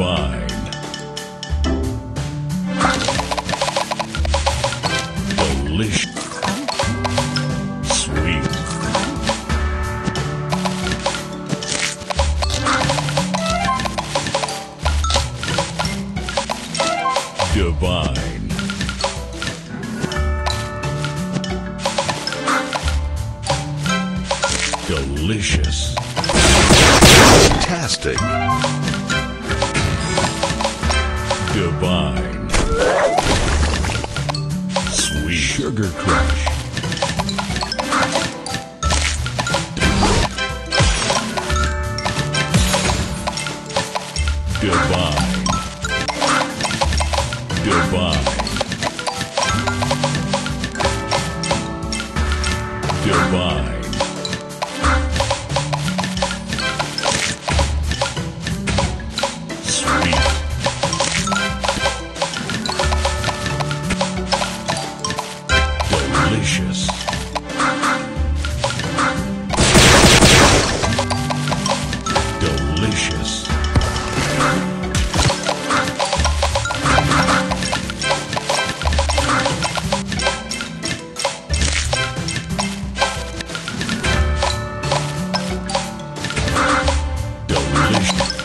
Divine. Delicious. Sweet. Divine. Delicious. Fantastic. Sugar Crush. Divine. Divine. Divine. Delicious. Delicious. Delicious.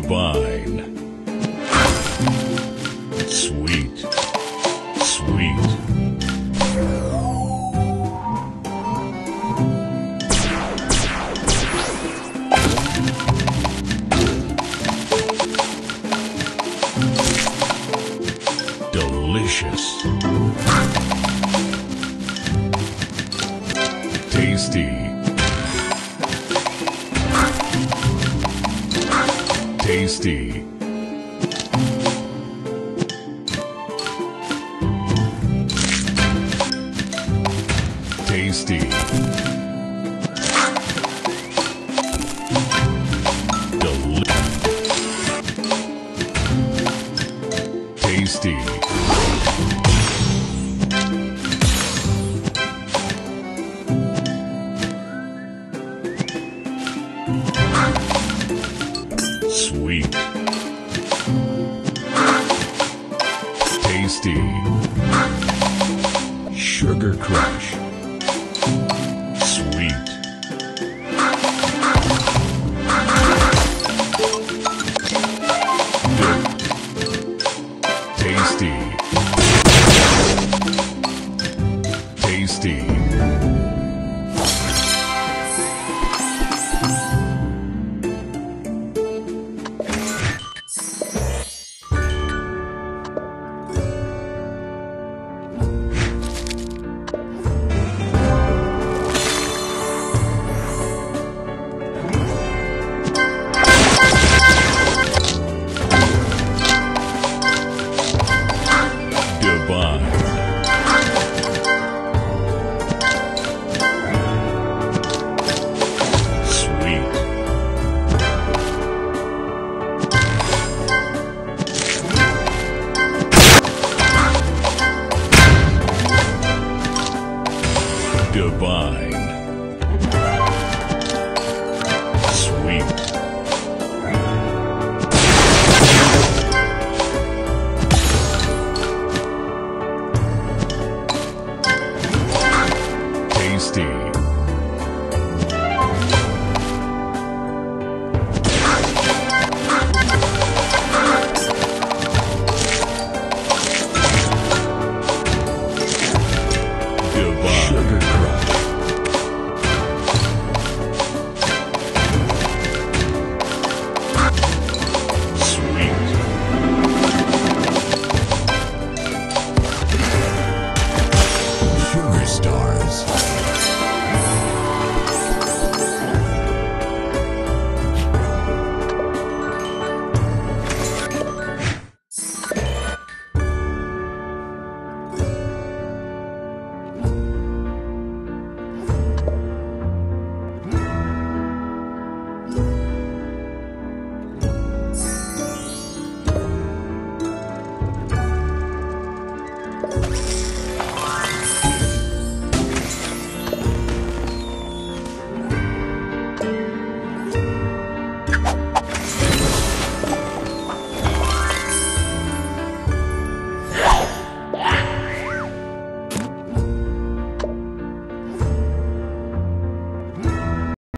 Divine. Sweet. Sweet. Delicious. Tasty. Tasty. Tasty. Deli- Tasty. Sweet. Tasty. Sugar Crush. Sweet. Tasty. Tasty. divine.